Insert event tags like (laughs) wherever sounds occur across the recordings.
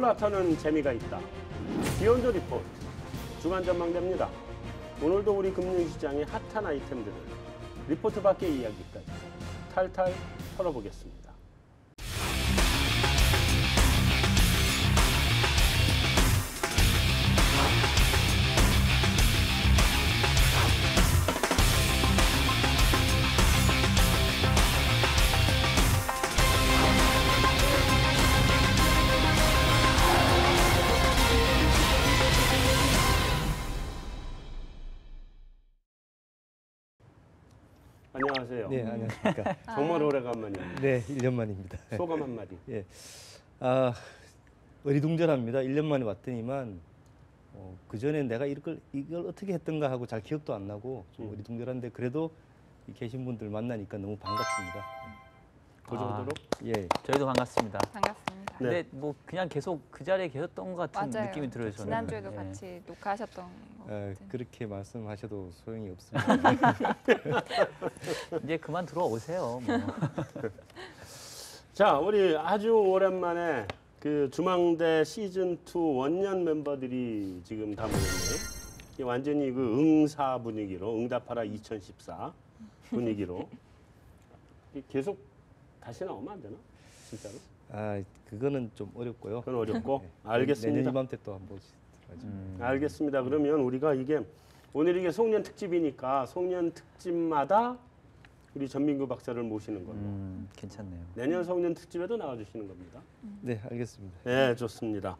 골라타는 재미가 있다. Beyond Report 주간 전망대입니다. 오늘도 우리 금융시장의 핫한 아이템들을 리포트 밖의 이야기까지 탈탈 털어보겠습니다. 안녕하세요. 네, 안녕하십니까. (laughs) 정말 오래간만입니다. 네, 1년 만입니다. 소감 한마디. (laughs) 예. 아, 어리둥절합니다. 1년 만에 왔더니만 어, 그 전에 내가 이걸 이걸 어떻게 했던가 하고 잘 기억도 안 나고 좀 음. 어리둥절한데 그래도 이 계신 분들 만나니까 너무 반갑습니다. 그 정도로 예. 저희도 반갑습니다. 반갑습니다. 네. 근데 뭐 그냥 계속 그 자리에 계셨던 것 같은 맞아요. 느낌이 들어요. 저는. 지난주에도 예. 같이 녹화하셨던 것 아, 같은. 그렇게 말씀하셔도 소용이 없습니다. (laughs) 이제 그만 들어오세요. 뭐. (laughs) 자, 우리 아주 오랜만에 그 주망대 시즌 2 원년 멤버들이 지금 다 모였네요. 이게 완전히 그 응사 분위기로 응답하라 2014 분위기로 (laughs) 이게 계속 다시 나오면 안 되나? 진짜로? 아, 그거는 좀 어렵고요. 그건 어렵고 네. (laughs) 알겠습니다. 내년 이맘때 또 한번 보시죠. 음. 알겠습니다. 그러면 우리가 이게 오늘 이게 송년 특집이니까 송년 특집마다 우리 전민구 박사를 모시는 걸로 음, 괜찮네요. 내년 송년 특집에도 나와주시는 겁니다. 네, 알겠습니다. 네, 좋습니다.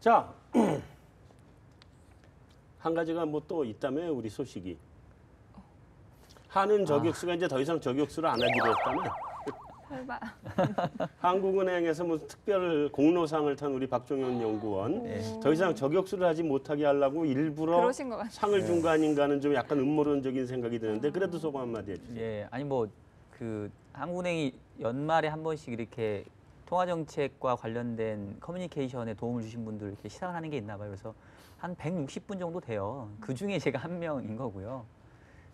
자, (clears throat) 한 가지가 뭐 또 있다며 우리 소식이. 하는 저격수가 이제 더 이상 저격수를 안 하기로 했다며. 설마 (laughs) 한국은행에서 무슨 특별 공로상을 탄 우리 박종현 연구원. 네. 더 이상 저격수를 하지 못하게 하려고 일부러 그러신 것 같아요. 상을 준 거 아닌가는 좀 약간 음모론적인 생각이 드는데 그래도 소감 한마디 해주세요. 예, 아니 뭐 그 한국은행이 연말에 한 번씩 이렇게 통화 정책과 관련된 커뮤니케이션에 도움을 주신 분들 이렇게 시상을 하는 게 있나 봐요. 그래서 한 160분 정도 돼요. 그 중에 제가 한 명인 거고요.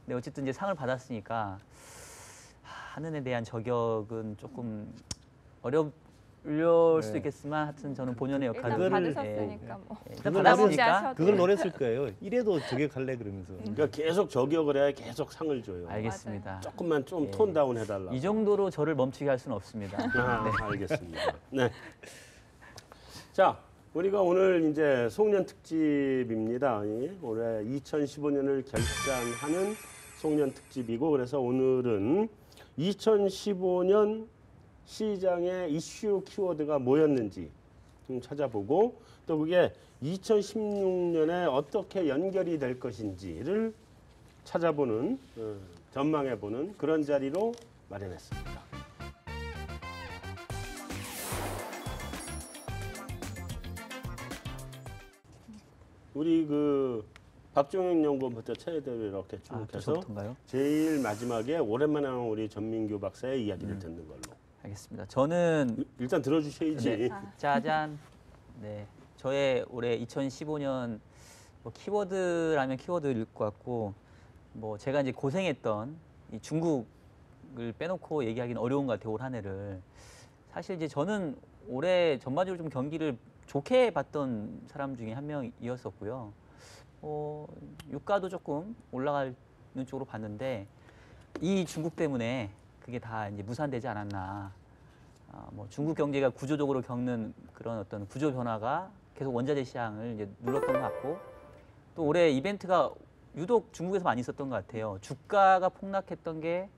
근데 어쨌든 이제 상을 받았으니까 하, 하는에 대한 저격은 조금 어려울 수도 네. 있겠지만 하여튼 저는 본연의 일단 역할을 받으셨으니까 뭐 예, 일단 그걸 받았으니까 그걸 노렸을 거예요. 이래도 저격할래 그러면서. 그러니까 계속 저격을 해야 계속 상을 줘요. 알겠습니다. 조금만 좀 예. 톤 다운 해달라. 이 정도로 저를 멈추게 할 수는 없습니다. (laughs) 아, 알겠습니다. 네. 자, 우리가 오늘 이제 송년 특집입니다. 예, 올해 2015년을 결산하는 송년 특집이고 그래서 오늘은 2015년 시장의 이슈 키워드가 뭐였는지 좀 찾아보고 또 그게 2016년에 어떻게 연결이 될 것인지를 찾아보는 어, 전망해보는 그런 자리로 마련했습니다. 우리 그 박종현 연구원부터 차례대로 이렇게 쭉 아, 또 해서 저부터인가요? 제일 마지막에 오랜만에 나온 우리 전민규 박사의 이야기를 듣는 걸로. 알겠습니다. 저는 일- 일단 들어주셔야지. 네. 아. 짜잔. 네. 저의 올해 2015년 뭐 키워드라면 키워드일 것 같고 뭐 제가 이제 고생했던 이 중국을 빼놓고 얘기하기는 어려운 것 같아요. 올 한 해를. 사실 이제 저는 올해 전반적으로 좀 경기를 좋게 봤던 사람 중에 한 명이었었고요. 어, 유가도 조금 올라가는 쪽으로 봤는데 이 중국 때문에 그게 다 이제 무산되지 않았나. 아, 뭐 중국 경제가 구조적으로 겪는 그런 어떤 구조 변화가 계속 원자재 시장을 이제 눌렀던 것 같고 또 올해 이벤트가 유독 중국에서 많이 있었던 것 같아요. 주가가 폭락했던 게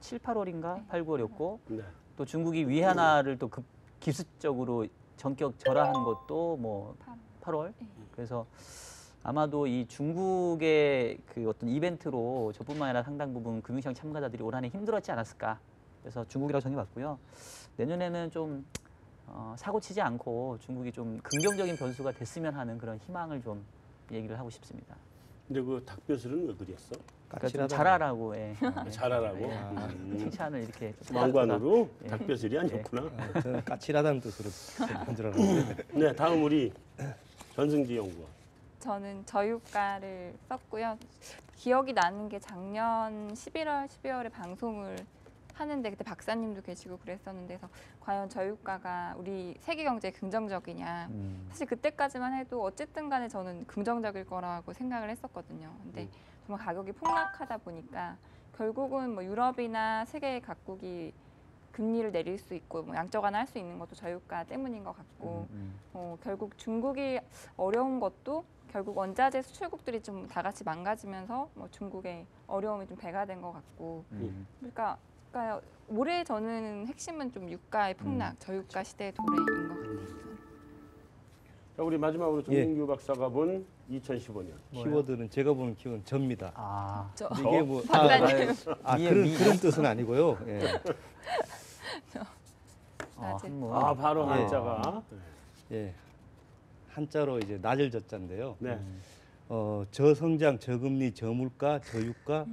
7, 8월인가 8, 9월이었고 네. 또 중국이 위안화를 또 급, 기습적으로 전격 절하한 것도 뭐 8월. 그래서 아마도 이 중국의 그 어떤 이벤트로 저뿐만 아니라 상당 부분 금융시장 참가자들이 올 한해 힘들었지 않았을까. 그래서 중국이라고 정해봤고요. 내년에는 좀 어, 사고 치지 않고 중국이 좀 긍정적인 변수가 됐으면 하는 그런 희망을 좀 얘기를 하고 싶습니다. 근데 그 닭뼈슬은 왜 그렸어? 그러니까 좀. 잘하라고 예. 잘하라고. 예. 음. (laughs) 칭찬을 이렇게 좀 왕관으로 예. 닭뼈슬이 아니었구나. 아, 저는 까칠하다는 뜻으로 (laughs) 알았는데. 네, 다음 우리 전승지 연구원. 저는 저유가를 썼고요. 기억이 나는 게 작년 11월, 12월에 방송을 하는데 그때 박사님도 계시고 그랬었는데 그래서 과연 저유가가 우리 세계 경제에 긍정적이냐 음. 사실 그때까지만 해도 어쨌든 간에 저는 긍정적일 거라고 생각을 했었거든요. 근데 음. 정말 가격이 폭락하다 보니까 결국은 뭐 유럽이나 세계 각국이 금리를 내릴 수 있고 뭐 양적 완화 할 수 있는 것도 저유가 때문인 것 같고 음, 어, 결국 중국이 어려운 것도 결국 원자재 수출국들이 좀 다 같이 망가지면서 뭐 중국의 어려움이 좀 배가 된 것 같고 음. 그러니까, 그러니까 올해 저는 핵심은 좀 유가의 폭락, 음. 저유가 시대의 도래인 것 같아요. 자, 우리 마지막으로 예. 정민규 박사가 본 2015년. 키워드는 제가 보는 키워드는 접니다. 아, 저 이게 뭐 아, (laughs) 박사님. 아, 미에 그런 미. 그런 뜻은 아니고요. 예. (laughs) 아. 아, 바로 예. 한자가. 예. 한자로 이제 낮을 젖자인데요. 네. 어, 저성장, 저금리, 저물가, 저유가,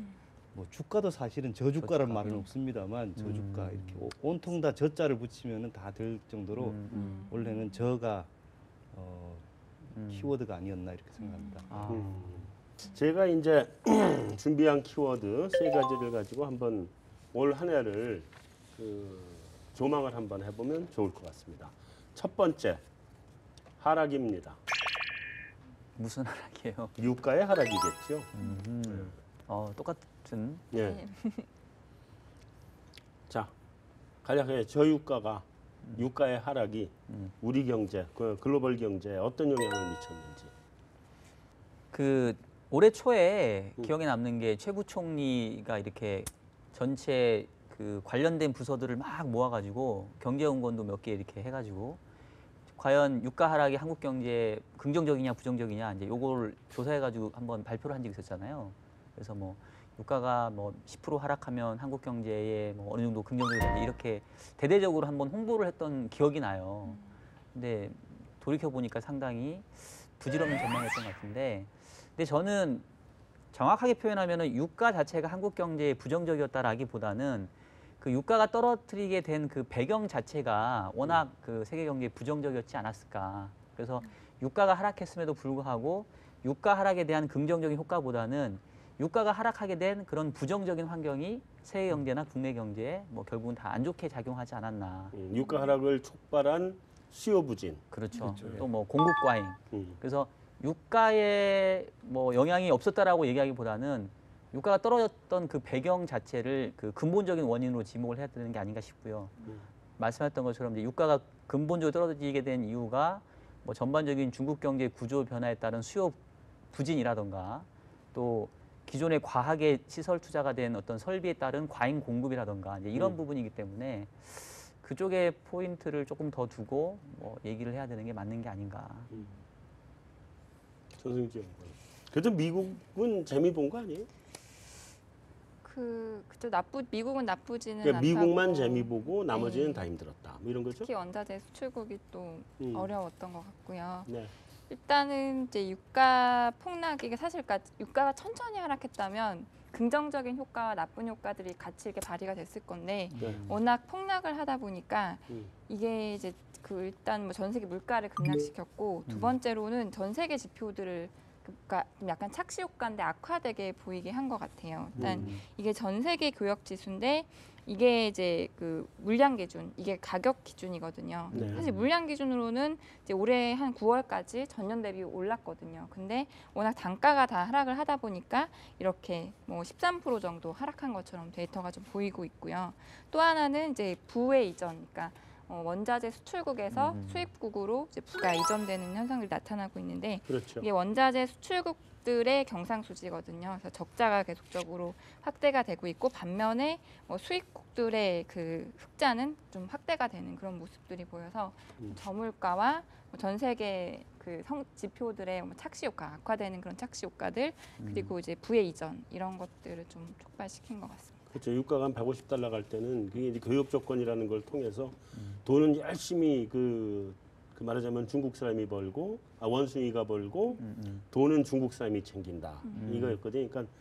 뭐 주가도 사실은 저주가라는 저주가. 말은 없습니다만 저주가 음. 이렇게 오- 온통 다 저자를 붙이면은 다 될 정도로 음, 음, 원래는 저가 어, 음. 키워드가 아니었나 이렇게 생각합니다. 아, 음. 제가 이제 (clears throat) 준비한 키워드 세 가지를 가지고 한번 올 한 해를 그 조망을 한번 해보면 좋을 것 같습니다. 첫 번째 하락입니다. 무슨 하락이에요? 유가의 하락이겠죠. 음. 어, 똑같은. 예. 네. (laughs) 자, 간략하게 저유가가 유가의 하락이 음. 우리 경제, 그 글로벌 경제에 어떤 영향을 미쳤는지. 그 올해 초에 음. 기억에 남는 게 최 부총리가 이렇게 전체 그 관련된 부서들을 막 모아가지고 경제연구원도 몇 개 이렇게 해가지고 과연 유가 하락이 한국 경제에 긍정적이냐 부정적이냐 이제 요걸 조사해 가지고 한번 발표를 한 적이 있었잖아요. 그래서 뭐 유가가 뭐 10% 하락하면 한국 경제에 뭐 어느 정도 긍정적이다 이렇게 대대적으로 한번 홍보를 했던 기억이 나요. 근데 돌이켜 보니까 상당히 부질없는 전망이었던 것 같은데, 근데 저는 정확하게 표현하면은 유가 자체가 한국 경제에 부정적이었다라기보다는 그 유가가 떨어뜨리게 된 그 배경 자체가 워낙 그 세계 경제에 부정적이었지 않았을까. 그래서 유가가 하락했음에도 불구하고 유가 하락에 대한 긍정적인 효과보다는 유가가 하락하게 된 그런 부정적인 환경이 세계 경제나 국내 경제에 뭐 결국은 다 안 좋게 작용하지 않았나. 음, 유가 하락을 촉발한 수요 부진. 그렇죠. 그렇죠. 또 뭐 공급 과잉. 음, 그래서 유가에 뭐 영향이 없었다라고 얘기하기보다는 유가가 떨어졌던 그 배경 자체를 그 근본적인 원인으로 지목을 해야 되는 게 아닌가 싶고요. 음. 말씀하셨던 것처럼 이제 유가가 근본적으로 떨어지게 된 이유가 뭐 전반적인 중국 경제 구조 변화에 따른 수요 부진이라던가 또 기존의 과하게 시설 투자가 된 어떤 설비에 따른 과잉 공급이라던가 이제 이런 음. 부분이기 때문에 그쪽에 포인트를 조금 더 두고 뭐 얘기를 해야 되는 게 맞는 게 아닌가. 전승지 연구원. 그래도 미국은 재미 본 거 아니에요? 그 그쪽 나쁘 미국은 나쁘지는 그러니까 않다고. 미국만 재미 보고 나머지는 네. 다 힘들었다. 뭐 이런 거죠? 특히 원자재 수출국이 또 음. 어려웠던 것 같고요. 네. 일단은 이제 유가 폭락이 사실 가- 유가가 천천히 하락했다면 긍정적인 효과와 나쁜 효과들이 같이 이렇게 발휘가 됐을 건데 네. 워낙 폭락을 하다 보니까 음. 이게 이제 그 일단 뭐 전 세계 물가를 급락시켰고 두 음. 번째로는 전 세계 지표들을 그러니까 좀 약간 착시 효과인데 악화되게 보이게 한 것 같아요. 일단 음. 이게 전 세계 교역 지수인데 이게 이제 그 물량 기준, 이게 가격 기준이거든요. 네. 사실 물량 기준으로는 이제 올해 한 9월까지 전년 대비 올랐거든요. 근데 워낙 단가가 다 하락을 하다 보니까 이렇게 뭐 13% 정도 하락한 것처럼 데이터가 좀 보이고 있고요. 또 하나는 이제 부의 이전, 그러니까 어, 원자재 수출국에서 음. 수입국으로 이제 부가 이전되는 현상들이 나타나고 있는데 그렇죠. 이게 원자재 수출국들의 경상수지거든요. 그래서 적자가 계속적으로 확대가 되고 있고 반면에 뭐 수입국들의 그 흑자는 좀 확대가 되는 그런 모습들이 보여서 음. 저물가와 뭐전 세계 그 성, 지표들의 뭐 착시 효과, 악화되는 그런 착시 효과들 음. 그리고 이제 부의 이전 이런 것들을 좀 촉발시킨 것 같습니다. 그렇죠. 유가가 한 150달러 갈 때는 그게 이제 교육 조건이라는 걸 통해서 음. 돈은 열심히 그, 그 말하자면 중국 사람이 벌고 아, 원숭이가 벌고 음, 음. 돈은 중국 사람이 챙긴다 음. 이거였거든요. 그러니까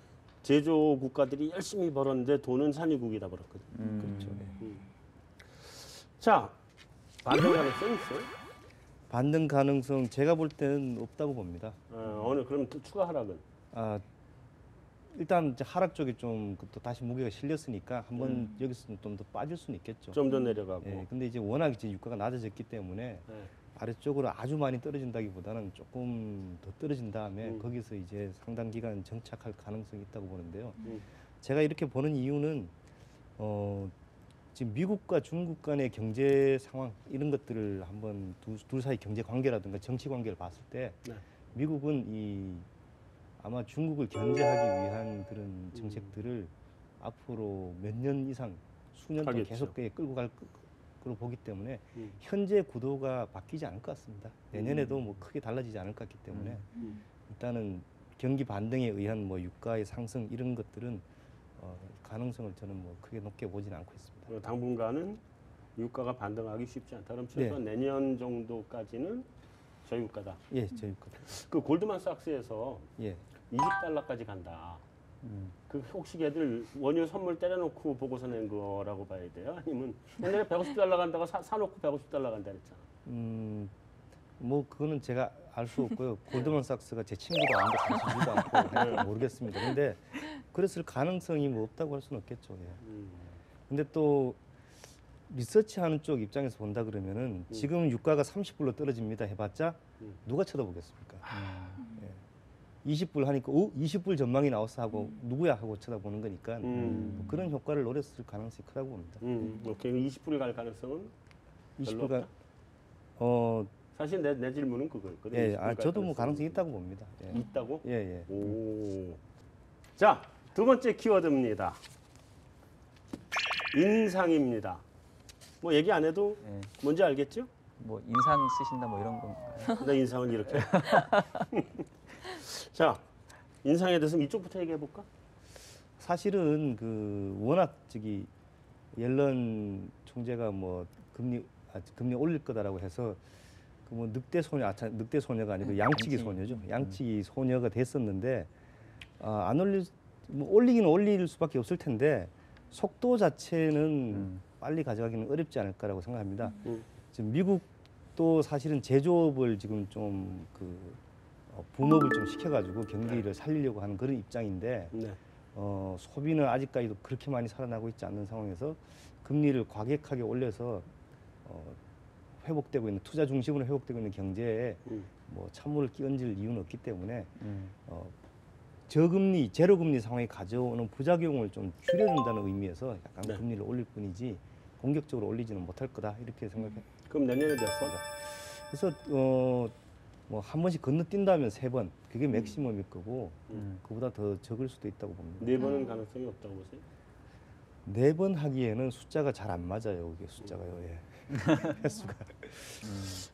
제조 국가들이 열심히 벌었는데 돈은 산유국이 다 벌었거든. 음. 그렇죠. 자 반등 가능성 있어요? 반등 가능성 제가 볼 때는 없다고 봅니다. 어, 어느 그럼 또 추가 하락은 아, 일단 이제 하락 쪽에 좀 또 다시 무게가 실렸으니까 한번 음. 여기서 좀 더 빠질 수는 있겠죠. 좀 더 내려가고. 예, 근데 이제 워낙 이제 유가가 낮아졌기 때문에 네. 아래쪽으로 아주 많이 떨어진다기보다는 조금 더 떨어진 다음에 음. 거기서 이제 상당 기간 정착할 가능성이 있다고 보는데요. 음. 제가 이렇게 보는 이유는 어, 지금 미국과 중국 간의 경제 상황 이런 것들을 한번 두, 둘 사이 경제 관계라든가 정치 관계를 봤을 때 네. 미국은 이 아마 중국을 견제하기 위한 그런 정책들을 앞으로 몇 년 이상 수년 동안 하겠죠. 계속 끌고 갈 거로 보기 때문에 음. 현재 구도가 바뀌지 않을 것 같습니다. 내년에도 뭐 크게 달라지지 않을 것 같기 때문에 음. 일단은 경기 반등에 의한 뭐 유가의 상승 이런 것들은 어, 가능성을 저는 뭐 크게 높게 보지는 않고 있습니다. 어, 당분간은 유가가 반등하기 쉽지 않다. 그럼 최소 네. 내년 정도까지는 저유가다. 예, 저희 거. 그 골드만삭스에서 예. 20달러까지 간다. 음. 그 혹시 걔들 원유 선물 때려놓고 보고서 낸 거라고 봐야 돼요? 아니면 옛날에 150달러 간다고 사, 사놓고 150달러 간다 그랬잖아. 음, 뭐 그거는 제가 알 수 없고요. (laughs) 골드만삭스가 제 친구도 아무도 관심 주지도 않고 (laughs) 모르겠습니다. 근데 그랬을 가능성이 뭐 없다고 할 수는 없겠죠. 예. 음. 근데 또 리서치하는 쪽 입장에서 본다 그러면은 지금 유가가 30불로 떨어집니다 해봤자 음. 누가 쳐다보겠습니까? 음. 예. 20불 하니까 오 20불 전망이 나왔어 하고 누구야 하고 쳐다보는 거니까 음. 뭐 그런 효과를 노렸을 가능성이 크다고 봅니다. 음. 오케이. 20불이 갈 가능성은 20불가 없다? 어, 사실 내, 내 질문은 그거였거든. 예, 20불 아, 갈 저도 뭐 가능성이 있다고 봅니다. 예, 있다고? 예. 예. 오. 자, 두 번째 키워드입니다. 인상입니다. 뭐 얘기 안 해도 예. 뭔지 알겠죠? 뭐 인상 쓰신다 뭐 이런 건가요? 내 인상을 이렇게. (laughs) 자, 인상에 대해서 이쪽부터 얘기해 볼까? 사실은 그 워낙 저기 옐런 총재가 뭐 금리 아, 금리 올릴 거다라고 해서 그 뭐 늑대 소녀 아 참, 늑대 소녀가 아니고 양치기 양치기. 소녀죠. 양치기 소녀가 됐었는데 아, 안 올릴 뭐 올리기는 올릴 수밖에 없을 텐데 속도 자체는 음. 빨리 가져가기는 어렵지 않을까라고 생각합니다. 음. 지금 미국도 사실은 제조업을 지금 좀그 어, 붐업을 좀 시켜가지고 경기를 살리려고 하는 그런 입장인데 네. 어, 소비는 아직까지도 그렇게 많이 살아나고 있지 않는 상황에서 금리를 과격하게 올려서 어, 회복되고 있는 투자 중심으로 회복되고 있는 경제에 음. 뭐 찬물을 끼얹을 이유는 없기 때문에 음. 어, 저금리, 제로금리 상황이 가져오는 부작용을 좀 줄여준다는 의미에서 약간 네. 금리를 올릴 뿐이지 공격적으로 올리지는 못할 거다 이렇게 생각해. 그럼 내년에 몇 번? 그래서 어, 뭐 한 번씩 건너뛴다면 세 번, 그게 맥시멈일 거고 음. 그보다 더 적을 수도 있다고 봅니다. 네 번은 가능성이 없다고 보세요? 네 번 하기에는 숫자가 잘 안 맞아요. 이게 숫자가요. 예. (laughs) 횟수가.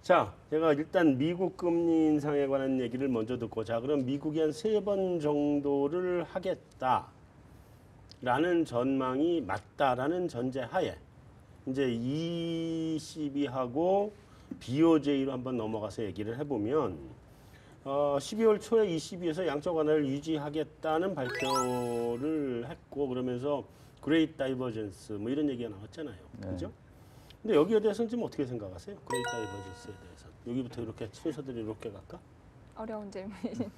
자, 제가 일단 미국 금리 인상에 관한 얘기를 먼저 듣고, 자, 그럼 미국이 한 세 번 정도를 하겠다 라는 전망이 맞다라는 전제하에 이제 ECB하고 BOJ로 한번 넘어가서 얘기를 해보면 어, 12월 초에 ECB에서 양적 완화를 유지하겠다는 발표를 했고 그러면서 great divergence 뭐 이런 얘기가 나왔잖아요. 네. 그죠? 근데 여기에 대해서는 지금 어떻게 생각하세요? great divergence에 대해서. 여기부터 이렇게 순서대로 이렇게 갈까? 어려운 질문이신.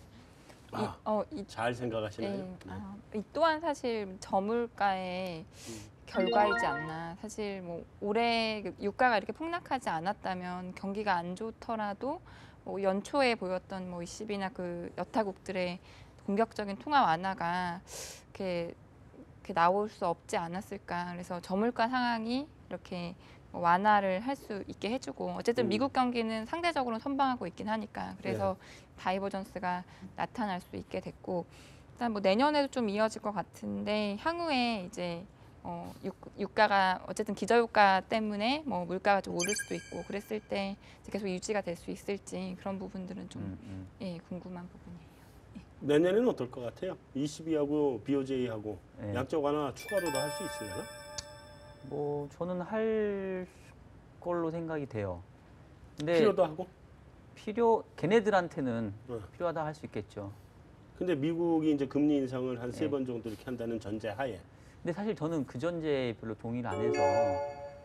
아, 이, 어, 이, 잘 생각하시나요? 예, 네. 아, 이 또한 사실 저물가의 결과이지 않나. 사실 뭐 올해 그 유가가 이렇게 폭락하지 않았다면 경기가 안 좋더라도 뭐 연초에 보였던 뭐 ECB나 그 여타국들의 공격적인 통화 완화가 이렇게, 이렇게 나올 수 없지 않았을까. 그래서 저물가 상황이 이렇게 뭐 완화를 할 수 있게 해주고 어쨌든 음. 미국 경기는 상대적으로 선방하고 있긴 하니까 그래서 divergence가 나타날 수 있게 됐고 일단 뭐 내년에도 좀 이어질 것 같은데 향후에 이제 어, 유, 유가가 어쨌든 기저유가 때문에 뭐 물가가 좀 오를 수도 있고 그랬을 때 계속 유지가 될 수 있을지 그런 부분들은 좀 음, 음. 예, 궁금한 부분이에요. 내년에는 어떨 것 같아요? ECB하고 BOJ하고 네. 양적 완화 추가로 더 할 수 있으려나? 뭐 저는 할 걸로 생각이 돼요. 근데 필요도 하고. 필요 걔네들한테는 어. 필요하다 할 수 있겠죠. 근데 미국이 이제 금리 인상을 한세 네. 번 정도 이렇게 한다는 전제하에 근데 사실 저는 그 전제에 별로 동의를 안 해서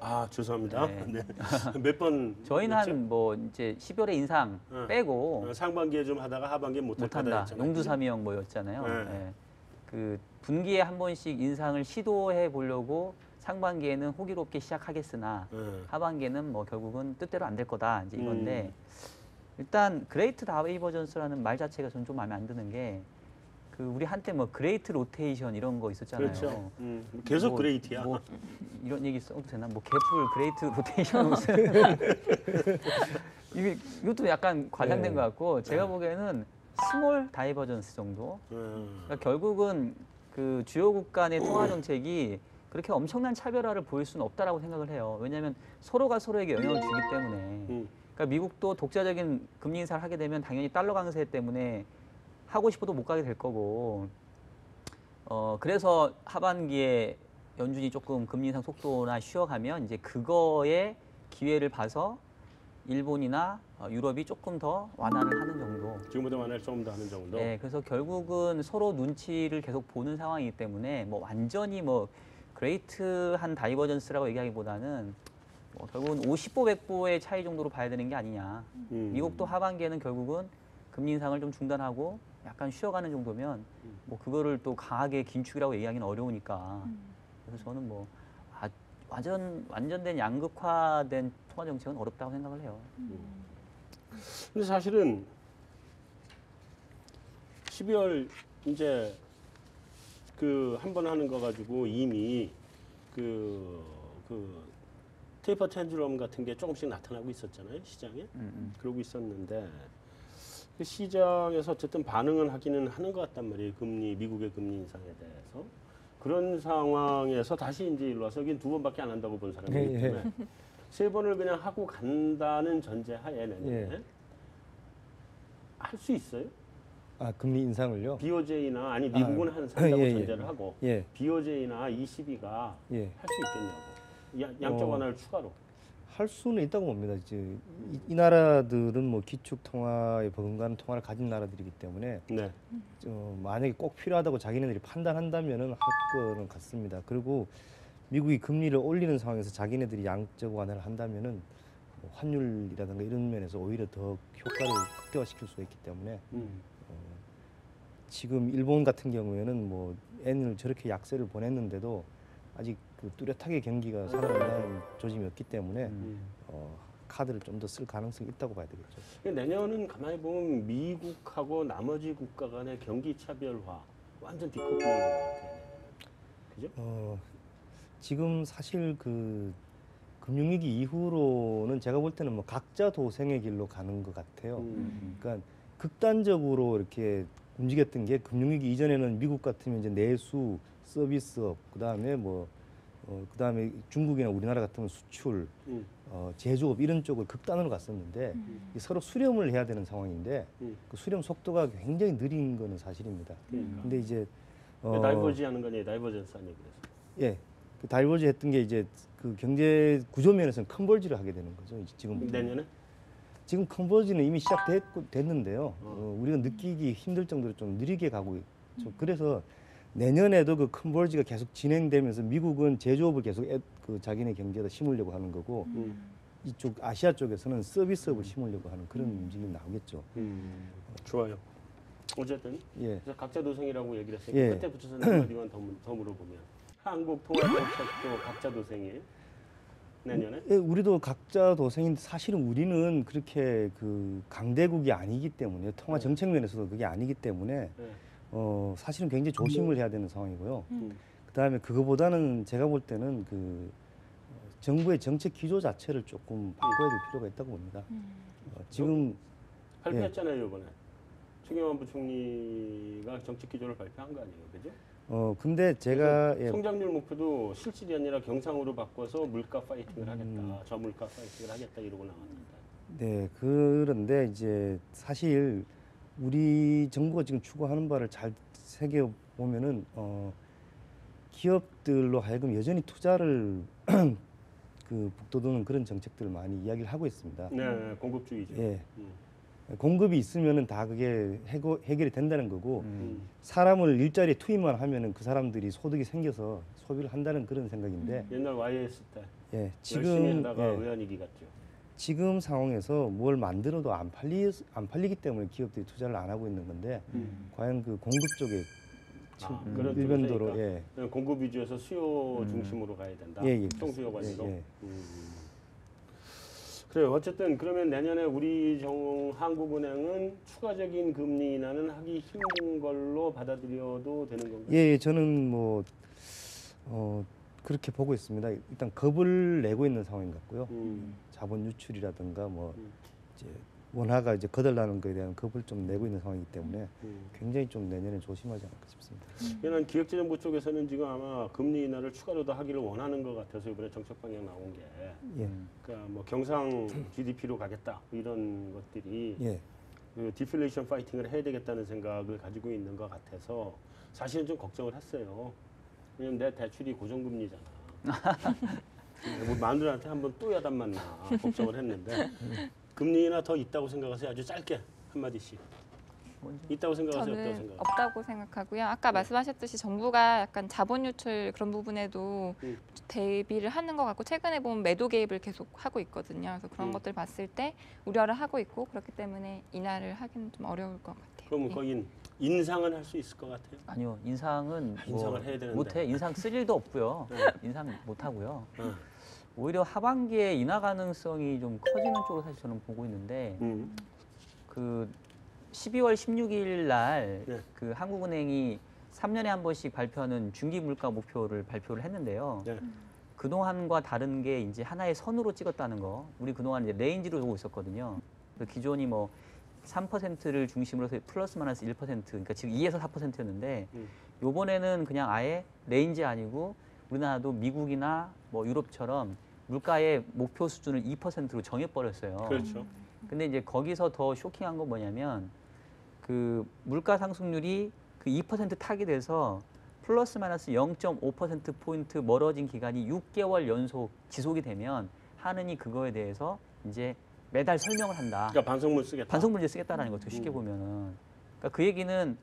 아 죄송합니다. 네. 네. (laughs) 몇 번? 저희는 한 뭐 이제 10월에 인상 어. 빼고 어, 상반기에 좀 하다가 하반기에 못한다. 농두삼이형 뭐였잖아요. 네. 예. 그 분기에 한 번씩 인상을 시도해 보려고 상반기에는 호기롭게 시작하겠으나 예. 하반기에는 뭐 결국은 뜻대로 안 될 거다 이제 이건데 음. 일단 great divergence라는 말 자체가 저는 좀 마음에 안 드는 게 그 우리 한때 뭐 great rotation 이런 거 있었잖아요. 그렇죠. 음, 계속 뭐, great야. 뭐 이런 얘기 써도 되나? 뭐 개뿔 great rotation 무슨 (laughs) 이게 이것도 약간 과장된 네. 것 같고 제가 보기에는 small divergence 정도. 음. 그러니까 결국은 그 주요 국 간의 통화 (clears throat) 정책이 그렇게 엄청난 차별화를 보일 수는 없다라고 생각을 해요. 왜냐하면 서로가 서로에게 영향을 주기 때문에. 음. 그러니까 미국도 독자적인 금리 인사를 하게 되면 당연히 달러 강세 때문에 하고 싶어도 못 가게 될 거고. 어 그래서 하반기에 연준이 조금 금리 인상 속도나 쉬어가면 이제 그거에 기회를 봐서 일본이나 어, 유럽이 조금 더 완화를 하는 정도. 지금보다 완화를 조금 더 하는 정도. 네, 그래서 결국은 서로 눈치를 계속 보는 상황이기 때문에 뭐 완전히 뭐 great한 divergence라고 얘기하기보다는 뭐 결국은 50보 100보의 차이 정도로 봐야 되는 게 아니냐. 음. 미국도 하반기에는 결국은 금리 인상을 좀 중단하고 약간 쉬어가는 정도면 뭐 그거를 또 강하게 긴축이라고 얘기하기는 어려우니까. 그래서 저는 뭐 아, 완전 완전된 양극화된 통화 정책은 어렵다고 생각을 해요. 근데 사실은 12월 이제 그 한 번 하는 거 가지고 이미 그, 그 테이퍼 텐드럼 같은 게 조금씩 나타나고 있었잖아요 시장에 음, 음. 그러고 있었는데 그 시장에서 어쨌든 반응은 하기는 하는 것 같단 말이에요 금리 미국의 금리 인상에 대해서 그런 상황에서 다시 이제 일로 와서 여긴 두 번밖에 안 한다고 본 사람이기 예, 예. 때문에 세 번을 그냥 하고 간다는 전제하에 내년에 예. 할수 있어요? 아 금리 인상을요? BOJ나 아니 미국은 한 산다고 예, 예. 전제를 하고 예, BOJ나 ECB가 예. 할수 있겠냐고 야- 양적 어. 완화를 추가로 할 수는 있다고 봅니다. 이제 이, 이 나라들은 뭐 기축 통화에 버금가는 통화를 가진 나라들이기 때문에 네. 어, 만약에 꼭 필요하다고 자기네들이 판단한다면은 할 거는 같습니다. 그리고 미국이 금리를 올리는 상황에서 자기네들이 양적 완화를 한다면은 뭐 환율이라든가 이런 면에서 오히려 더 효과를 극대화시킬 수가 있기 때문에 음. 지금 일본 같은 경우에는 뭐 N을 저렇게 약세를 보냈는데도 아직 그 뚜렷하게 경기가 살아난다는 조짐이 없기 때문에 음. 어, 카드를 좀 더 쓸 가능성이 있다고 봐야 되겠죠. 근데 내년은 가만히 보면 미국하고 나머지 국가 간의 경기 차별화 완전 디커플링인 것 같아요. 그죠? 어, 지금 사실 그 금융위기 이후로는 제가 볼 때는 뭐 각자 도생의 길로 가는 것 같아요. 음. 그러니까 극단적으로 이렇게 움직였던 게 금융위기 이전에는 미국 같으면 이제 내수, 서비스업, 그 다음에 뭐, 어, 그 다음에 중국이나 우리나라 같으면 수출, 음. 어, 제조업 이런 쪽을 극단으로 갔었는데 이 서로 수렴을 해야 되는 상황인데 음. 그 수렴 속도가 굉장히 느린 거는 사실입니다. 그러니까. 근데 이제 diverge 하는 거니 divergence 하니 그래서. 예, 그 diverge 했던 게 이제 그 경제 구조 면에서는 converge를 하게 되는 거죠. 이제 지금 내년에? 지금 converge는 이미 시작됐는데요. 어. 어, 우리가 느끼기 힘들 정도로 좀 느리게 가고 있죠. 그래서 내년에도 그 converge가 계속 진행되면서 미국은 제조업을 계속 애, 그 자기네 경제에다 심으려고 하는 거고 음. 이쪽 아시아 쪽에서는 서비스업을 심으려고 하는 그런 움직임이 나오겠죠. 음. 좋아요. 어쨌든 예. 그래서 각자 도생이라고 얘기를 했으니까 예. 끝에 붙여서 한 마디만 더, 물- 더 물어보면 (clears throat) 한국 통화정책도 각자 도생이에요? 내년에? 예, 우리도 각자 도생인데 사실은 우리는 그렇게 그 강대국이 아니기 때문에 통화 정책 면에서도 그게 아니기 때문에 네. 어 사실은 굉장히 조심을 해야 되는 상황이고요. 음. 그다음에 그거보다는 제가 볼 때는 그 어, 정부의 정책 기조 자체를 조금 바꿔야 될 필요가 있다고 봅니다. 어, 지금 발표했잖아요 이번에 최경환 부총리가 정책 기조를 발표한 거 아니에요, 그죠? 어 근데 제가 예, 성장률 목표도 실질이 아니라 경상으로 바꿔서 물가 파이팅을 음. 하겠다, 저물가 파이팅을 하겠다 이러고 나왔는데. 네 그런데 이제 사실 우리 정부가 지금 추구하는 바를 잘 새겨 보면은 어 기업들로 하여금 여전히 투자를 (clears throat) 그 북돋우는 그런 정책들을 많이 이야기를 하고 있습니다. 네, 공급주의죠. 예, 음. 공급이 있으면은 다 그게 해고, 해결이 된다는 거고 음. 음. 사람을 일자리에 투입만 하면은 그 사람들이 소득이 생겨서 소비를 한다는 그런 생각인데 옛날 YS 때 예, 열심히 지금 하다가 예, 의원이기 같죠. 지금 상황에서 뭘 만들어도 안 팔리 안 팔리기 때문에 기업들이 투자를 안 하고 있는 건데 음. 과연 그 공급 쪽에 아, 음, 그런 일변도로 쪽에서 예. 공급 위주에서 수요 음. 중심으로 가야 된다. 예, 예. 총수요 관리로. 예, 예. 음. 그래요. 어쨌든 그러면 내년에 우리 정 한국은행은 추가적인 금리 인하는 하기 힘든 걸로 받아들여도 되는 건가요? 예, 예, 저는 뭐 어, 그렇게 보고 있습니다. 일단 겁을 내고 있는 상황인 것 같고요. 음. 자본 유출이라든가 뭐 음. 이제 원화가 이제 거덜나는 것에 대한 겁을 좀 내고 있는 상황이기 때문에 음. 굉장히 좀 내년에 조심하지 않을까 싶습니다. 왜냐면 기획재정부 쪽에서는 지금 아마 금리 인하를 추가로 더 하기를 원하는 것 같아서 이번에 정책 방향 나온 게 예, 그러니까 뭐 경상 GDP로 가겠다 뭐 이런 것들이 예, 그 디플레이션 파이팅을 해야 되겠다는 생각을 가지고 있는 것 같아서 사실은 좀 걱정을 했어요. 왜냐면 내 대출이 고정금리잖아. (laughs) 뭐 마누라한테 한번 또 야단 맞나 걱정을 했는데 (laughs) 금리 인하 더 있다고 생각하세요? 아주 짧게 한 마디씩. 먼저. 있다고 생각하세요? 없다고 생각하세요? 없다고 생각하고요. 아까 말씀하셨듯이 정부가 약간 자본 유출 그런 부분에도 음. 대비를 하는 것 같고 최근에 보면 매도 개입을 계속 하고 있거든요. 그래서 그런 음. 것들 봤을 때 우려를 하고 있고 그렇기 때문에 인하를 하기는 좀 어려울 것 같아요. 그럼 네. 거긴 인상은 할 수 있을 것 같아요. 아니요 인상은 뭐 인상을 해야 되는데. 못해 인상 쓸 일도 없고요 네. 인상 못 하고요 어. 오히려 하반기에 인하 가능성이 좀 커지는 쪽으로 사실 저는 보고 있는데 음. 그 12월 16일 날 네. 그 한국은행이 3년에 한 번씩 발표하는 중기 물가 목표를 발표를 했는데요. 네. 그동안과 다른 게 이제 하나의 선으로 찍었다는 거. 우리 그동안 이제 range로 보고 있었거든요. 그래서 기존이 뭐 3%를 중심으로 해서 플러스 마이너스 1% 그러니까 지금 2에서 4%였는데 음. 요번에는 그냥 아예 range 아니고 우리나라도 미국이나 뭐 유럽처럼 물가의 목표 수준을 2%로 정해 버렸어요. 그렇죠. 근데 이제 거기서 더 쇼킹한 건 뭐냐면 그 물가 상승률이 그 2% 타기 돼서 플러스 마이너스 0.5% 포인트 멀어진 기간이 6개월 연속 지속이 되면 하느니 그거에 대해서 이제 매달 설명을 한다. 그러니까 반성문 쓰겠다. 반성 문제 쓰겠다라는 거죠. 쉽게 음. 보면은. 그러니까 그 얘기는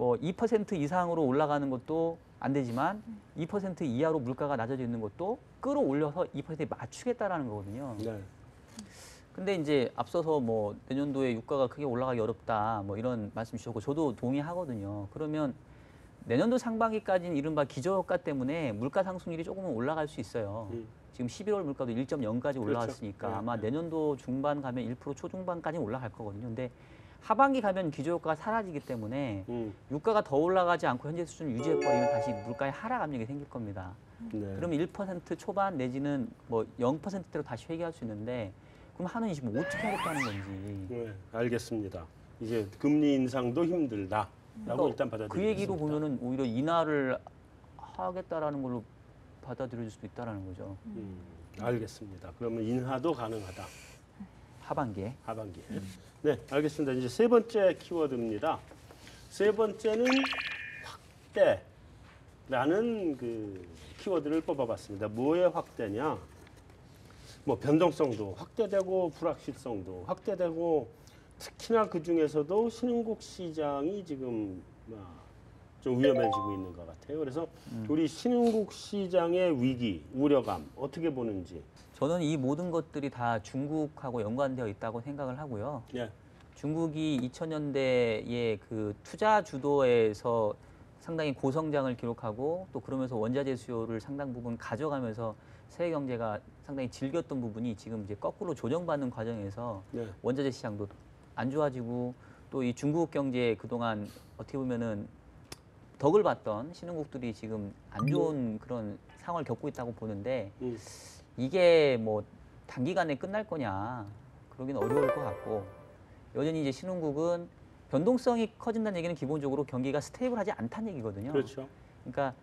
뭐 2% 이상으로 올라가는 것도 안 되지만 2% 이하로 물가가 낮아져 있는 것도 끌어올려서 2%에 맞추겠다라는 거거든요. 네. 근데 이제 앞서서 뭐 내년도에 유가가 크게 올라가기 어렵다 뭐 이런 말씀 주셨고 저도 동의하거든요. 그러면 내년도 상반기까지는 이른바 기저효과 때문에 물가 상승률이 조금은 올라갈 수 있어요. 음. 지금 11월 물가도 1.0까지 올라왔으니까 네, 아마 네. 내년도 중반 가면 1% 초중반까지 올라갈 거거든요. 근데 하반기 가면 기저효과가 사라지기 때문에 음. 유가가 더 올라가지 않고 현재 수준을 유지해버리면 다시 물가의 하락 압력이 생길 겁니다. 네. 그러면 1% 초반 내지는 뭐 0%대로 다시 회귀할 수 있는데 그럼 하는 이뭐 어떻게 하겠다는 건지 네, 알겠습니다. 이제 금리 인상도 힘들다라고 그러니까 일단 받아들이겠습니다. 그 얘기로 보면은 오히려 인하를 하겠다라는 걸로 받아들여질 수도 있다라는 거죠. 음, 알겠습니다. 그러면 인하도 가능하다 하반기에. 하반기에. 네, 알겠습니다. 이제 세 번째 키워드입니다. 세 번째는 확대라는 그 키워드를 뽑아봤습니다. 뭐의 확대냐? 뭐 변동성도 확대되고 불확실성도 확대되고 특히나 그 중에서도 신흥국 시장이 지금 아, 좀 위험해지고 있는 것 같아요. 그래서 우리 신흥국 시장의 위기, 우려감 어떻게 보는지. 저는 이 모든 것들이 다 중국하고 연관되어 있다고 생각을 하고요. 예. 중국이 2000년대에 그 투자 주도에서 상당히 고성장을 기록하고 또 그러면서 원자재 수요를 상당 부분 가져가면서 세계 경제가 상당히 즐겼던 부분이 지금 이제 거꾸로 조정받는 과정에서 네. 원자재 시장도 안 좋아지고 또 이 중국 경제 그동안 어떻게 보면은 덕을 봤던 신흥국들이 지금 안 좋은 그런 상황을 겪고 있다고 보는데 음. 이게 뭐 단기간에 끝날 거냐 그러기는 어려울 것 같고 여전히 이제 신흥국은 변동성이 커진다는 얘기는 기본적으로 경기가 스테이블하지 않다는 얘기거든요. 그렇죠. 그러니까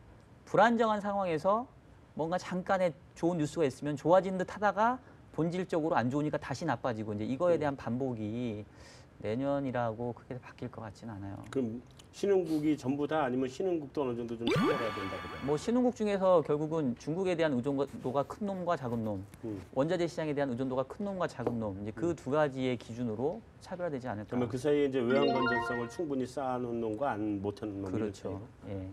불안정한 상황에서 뭔가 잠깐의 좋은 뉴스가 있으면 좋아진 듯 하다가 본질적으로 안 좋으니까 다시 나빠지고 이제 이거에 대한 반복이 내년이라고 크게 바뀔 것 같지는 않아요. 그럼 신흥국이 전부 다 아니면 신흥국도 어느 정도 좀 찾아야 된다 그래. 뭐 신흥국 중에서 결국은 중국에 대한 의존도가 큰 놈과 작은 놈, 음. 원자재 시장에 대한 의존도가 큰 놈과 작은 놈, 이제 그 두 가지의 기준으로 차별화되지 않을까. 그러면 그 사이에 이제 외환 건전성을 충분히 쌓아놓은 놈과 안 못하는 놈이 그렇죠. 예.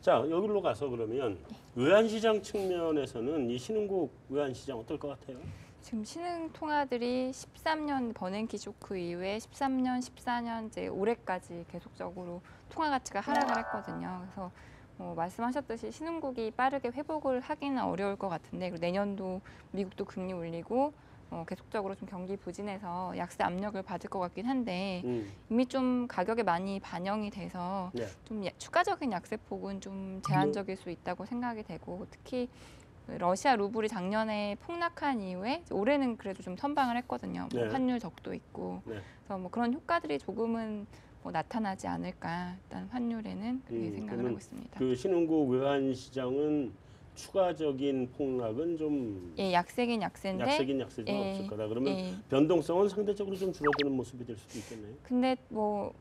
자 여기로 가서 그러면 외환 시장 측면에서는 이 신흥국 외환 시장 어떨 것 같아요? 지금 신흥 통화들이 13년 버냉키 쇼크 이후에 13년, 14년 이제 올해까지 계속적으로 통화 가치가 하락을 했거든요. 그래서 뭐 말씀하셨듯이 신흥국이 빠르게 회복을 하기는 어려울 것 같은데 그리고 내년도 미국도 금리 올리고 어, 계속적으로 좀 경기 부진해서 약세 압력을 받을 것 같긴 한데 음. 이미 좀 가격에 많이 반영이 돼서 네. 좀 야- 추가적인 약세 폭은 좀 제한적일 수 있다고 생각이 되고 특히 그 러시아 루블이 작년에 폭락한 이후에 올해는 그래도 좀 선방을 했거든요. 뭐 네. 환율 적도 있고 네. 그래서 뭐 그런 효과들이 조금은 뭐 나타나지 않을까 일단 환율에는 그렇게 음, 생각을 하고 있습니다. 그 신흥국 외환 시장은 추가적인 폭락은 좀 예, 약세긴 약세인데 약세긴 약세지만 예, 없을 거다. 그러면 예. 변동성은 상대적으로 좀 줄어드는 모습이 될 수도 있겠네요. 근데 뭐,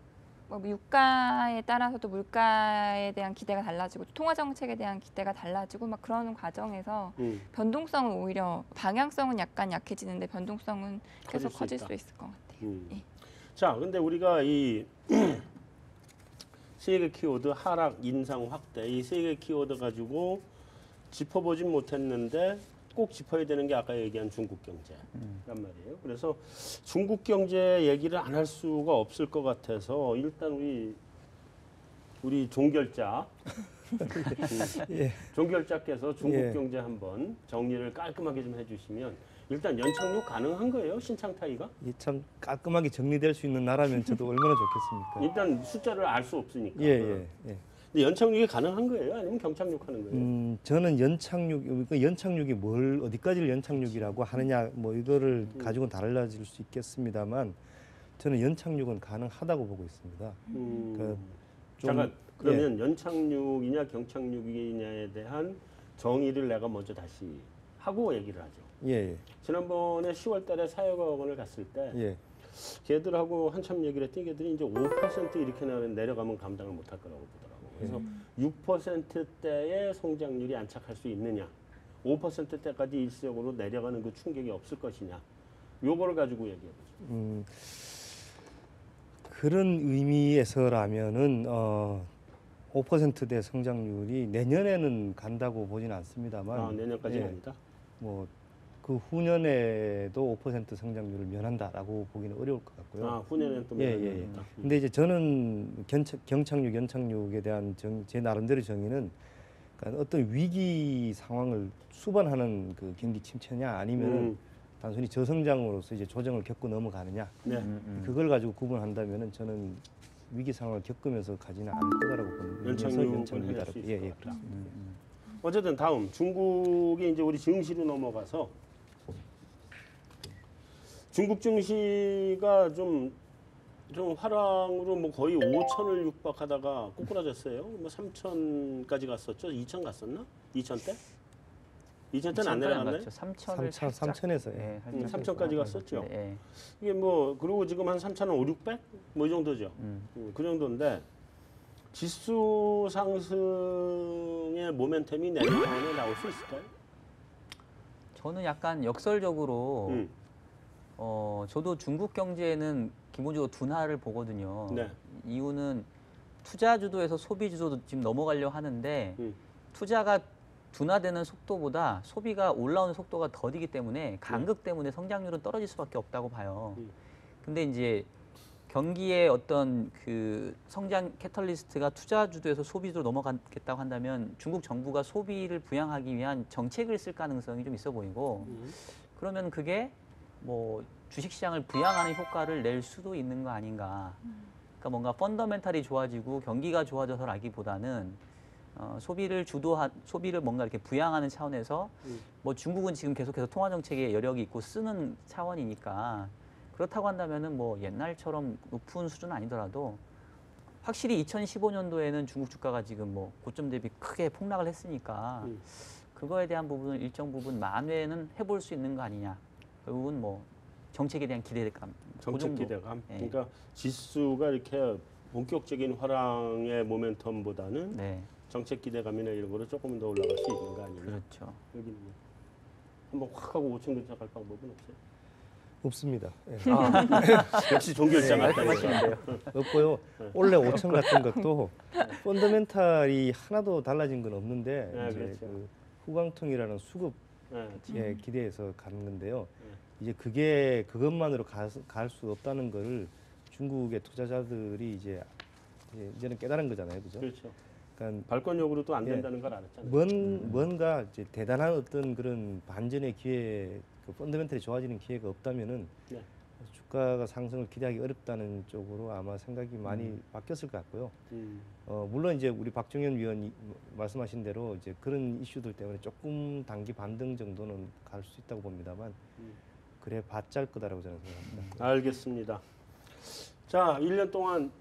뭐 유가에 따라서도 물가에 대한 기대가 달라지고 또 통화 정책에 대한 기대가 달라지고 막 그러는 과정에서 음. 변동성은 오히려 방향성은 약간 약해지는데 변동성은 계속 커질 수 커질. 수 있을 것 같아요. 음. 예. 자, 근데 우리가 이 (clears throat) 세 개 키워드 하락, 인상, 확대 이 세 개 키워드 가지고 짚어보진 못했는데 꼭 짚어야 되는 게 아까 얘기한 중국 경제란 말이에요. 그래서 중국 경제 얘기를 안 할 수가 없을 것 같아서 일단 우리 우리 종결자 음, (laughs) 예. 종결자께서 중국 예. 경제 한번 정리를 깔끔하게 좀 해주시면 일단 연착륙 가능한 거예요 신창 타이가? 이참 깔끔하게 정리될 수 있는 나라면 저도 얼마나 좋겠습니까? 일단 숫자를 알 수 없으니까. 예, 예, 예. 근데 연착륙이 가능한 거예요? 아니면 경착륙 하는 거예요? 음, 저는 연착륙, 그 연착륙이 뭘 어디까지를 연착륙이라고 하느냐, 뭐 이거를 가지고 달라질 수 있겠습니다만, 저는 연착륙은 가능하다고 보고 있습니다. 음, 그 좀- 잠깐 그러면 연착륙이냐 경착륙이냐에 대한 정의를 내가 먼저 다시 하고 얘기를 하죠. 예, 지난번에 10월달에 사회과학원을 갔을 때 예, 예. 걔들하고 한참 얘기를 했더니 걔들이 이제 5% 이렇게 나- 내려가면 감당을 못할 거라고. 그래서 6%대의 성장률이 안착할 수 있느냐, 5%대까지 일시적으로 내려가는 그 충격이 없을 것이냐, 요거를 가지고 얘기해 보죠. 음, 그런 의미에서라면은 어, 5%대 성장률이 내년에는 간다고 보지는 않습니다만, 아, 내년까지는 예, 아니다. 뭐, 그 후년에도 5% 성장률을 면한다라고 보기는 어려울 것 같고요. 아, 후년에는 또 예, 예, 예. 음. 근데 이제 저는 견착, 경착륙, 연착륙에 대한 정, 제 나름대로 정의는 그러니까 어떤 위기 상황을 수반하는 그 경기 침체냐 아니면은 음, 단순히 저성장으로서 이제 조정을 겪고 넘어가느냐 네. 음, 음. 그걸 가지고 구분한다면은 저는 위기 상황을 겪으면서 가지는 않을 거라고 보는 연착륙을 할수 있을 예, 것 예, 같다. 그렇습니다. 음, 음. 어쨌든 다음 중국이 이제 우리 증시로 넘어가서 중국 증시가 좀, 좀 화랑으로 뭐 거의 5천을 육박하다가 꼬꾸라졌어요. 뭐 3천까지 갔었죠. 2천 갔었나? 2천 때? 2천 때는 안 내려갔네. 3천을 삼천- 삼천에서, 예. 예, 음, 살짝 3천까지 올라간 갔었죠. 예. 이게 뭐 그리고 지금 한 3,000원 5, 600? 뭐 이 정도죠. 음. 음, 그 정도인데 지수 상승의 모멘텀이 내년에 나올 수 있을까요? 저는 약간 역설적으로 음, 어 저도 중국 경제는 기본적으로 둔화를 보거든요. 네. 이유는 투자 주도에서 소비 주도도 지금 넘어가려 하는데 음. 투자가 둔화되는 속도보다 소비가 올라오는 속도가 더디기 때문에 간극 때문에 성장률은 떨어질 수밖에 없다고 봐요. 음. 근데 이제 경기의 어떤 그 성장 캐털리스트가 투자 주도에서 소비 주도로 넘어가겠다고 한다면 중국 정부가 소비를 부양하기 위한 정책을 쓸 가능성이 좀 있어 보이고 음. 그러면 그게 뭐 주식시장을 부양하는 효과를 낼 수도 있는 거 아닌가. 그러니까 뭔가 펀더멘탈이 좋아지고 경기가 좋아져서라기보다는 어, 소비를 주도한 소비를 뭔가 이렇게 부양하는 차원에서 음. 뭐 중국은 지금 계속해서 통화 정책에 여력이 있고 쓰는 차원이니까 그렇다고 한다면은 뭐 옛날처럼 높은 수준은 아니더라도 확실히 2015년도에는 중국 주가가 지금 뭐 고점 대비 크게 폭락을 했으니까 음. 그거에 대한 부분을 일정 부분 만회는 해볼 수 있는 거 아니냐. 결국은 뭐 정책에 대한 기대감. 그 정책 정도. 기대감. 예. 그러니까 지수가 이렇게 본격적인 화랑의 모멘텀보다는 네, 정책 기대감이나 이런 거로 조금 더 올라갈 수 있는 거 아니냐. 그렇죠. 여기는 한번 확 하고 5천 근처 갈 방법은 없어요. 없습니다. 예. (laughs) 역시 종결자 네, 같다. 이거야. (laughs) 없고요. 네. 원래 5천 같은 것도 펀더멘탈이 하나도 달라진 건 없는데 네, 이제 그렇죠. 그 후광통이라는 수급 네. 에 기대해서 가는 건데요. 네. 이제 그게 그것만으로 갈수 없다는 거를 중국의 투자자들이 이제 이제 이제는 깨달은 거잖아요, 그죠? 그렇죠. 그러니까 발권력으로 도 안 예. 된다는 걸 알았잖아요. 뭔 뭔가 이제 대단한 어떤 그런 반전의 기회, 그 펀더멘털이 좋아지는 기회가 없다면은 네. 주가가 상승을 기대하기 어렵다는 쪽으로 아마 생각이 많이 바뀌었을 것 같고요. 음. 어, 물론 이제 우리 박정현 위원이 말씀하신 대로 이제 그런 이슈들 때문에 조금 단기 반등 정도는 갈 수 있다고 봅니다만 음. 그래 할 거다라고 저는 생각합니다. 알겠습니다. 자, 1년 동안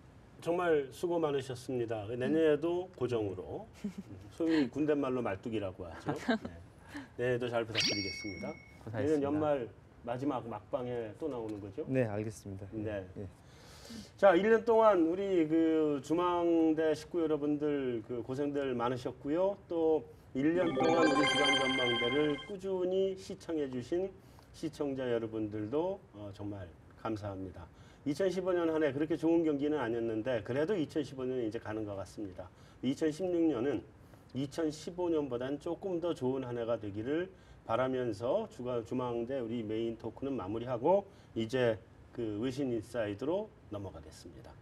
정말 수고 많으셨습니다. 내년에도 고정으로 음, (laughs) 소위 군대말로 말뚝이라고 하죠. (laughs) 네. 내년에도 잘 부탁드리겠습니다. 내년 고생하셨습니다. 연말 마지막 막방에 또 나오는 거죠? 네, 알겠습니다. 네. 예. 자, 1년 동안 우리 그 중앙대 식구 여러분들 그 고생들 많으셨고요. 또 1년 동안 우리 주간 전망대를 꾸준히 시청해 주신 시청자 여러분들도 어, 정말 감사합니다. 2015년 한 해 그렇게 좋은 경기는 아니었는데 그래도 2015년은 이제 가는 것 같습니다. 2016년은 2015년보다는 조금 더 좋은 한 해가 되기를 바라면서 주간 주망대 우리 메인 토크는 마무리하고 이제 그 외신 인사이드로 넘어가겠습니다.